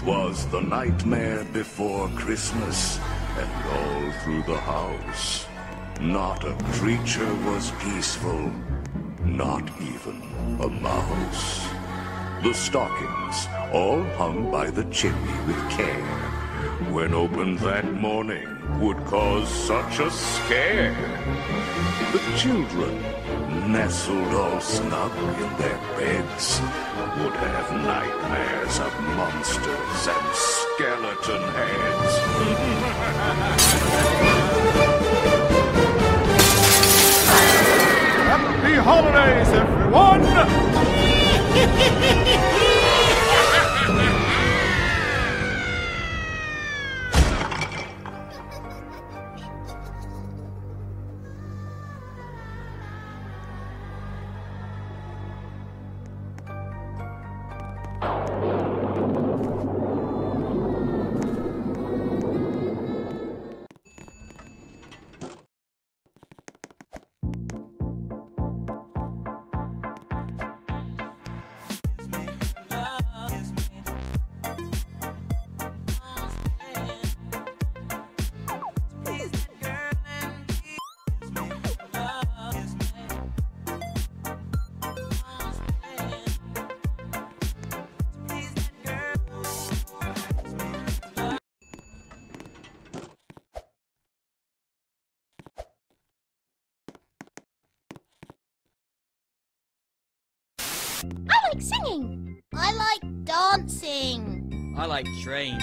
'Twas the nightmare before Christmas, and all through the house. Not a creature was peaceful, not even a mouse. The stockings, all hung by the chimney with care, when opened that morning, would cause such a scare. The children, nestled all snug in their beds, would have nightmares of monsters and skeleton heads. Happy holidays, everyone! I like singing. I like dancing. I like trains.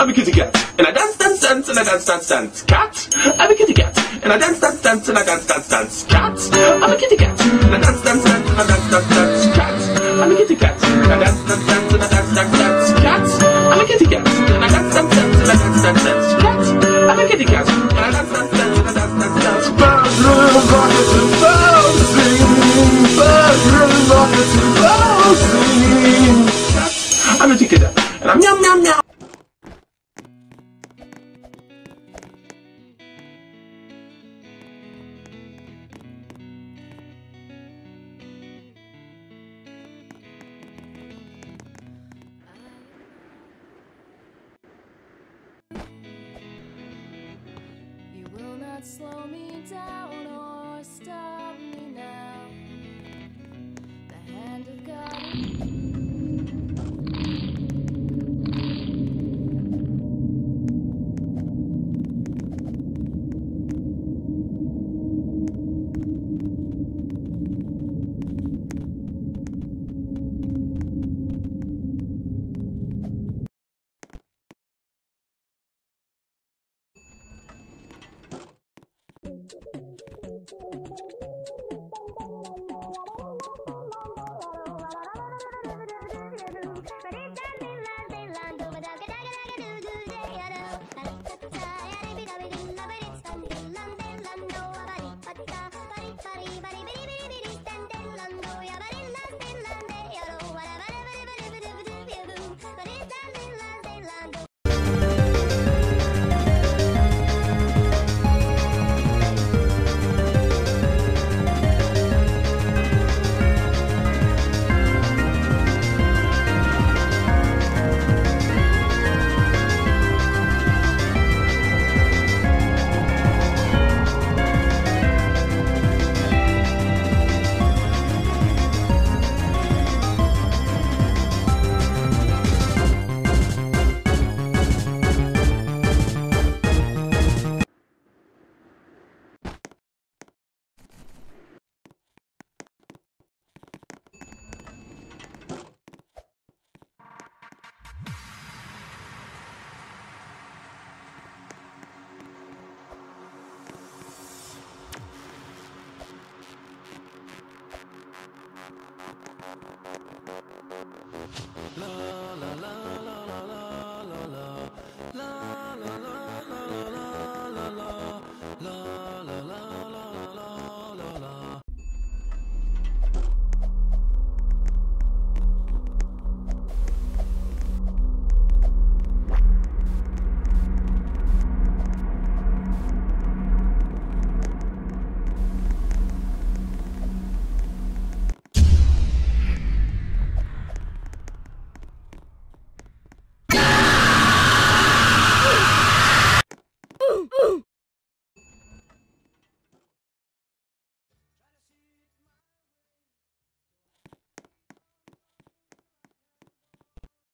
I'm a kitty cat. And I dance, dance, dance, and I dance, dance, dance. Cat. I'm a kitty cat. And I dance, dance, dance, and I dance, dance, dance. Cat. I'm a kitty cat. And I dance, dance, dance, and I dance, dance, dance. Cat. I'm a kitty cat. And I dance, dance, dance, and I dance, dance, dance. Cat. I'm a kitty cat. And I dance, dance, dance, and I dance, dance, dance. Not slow me down or stop me now. The hand of God.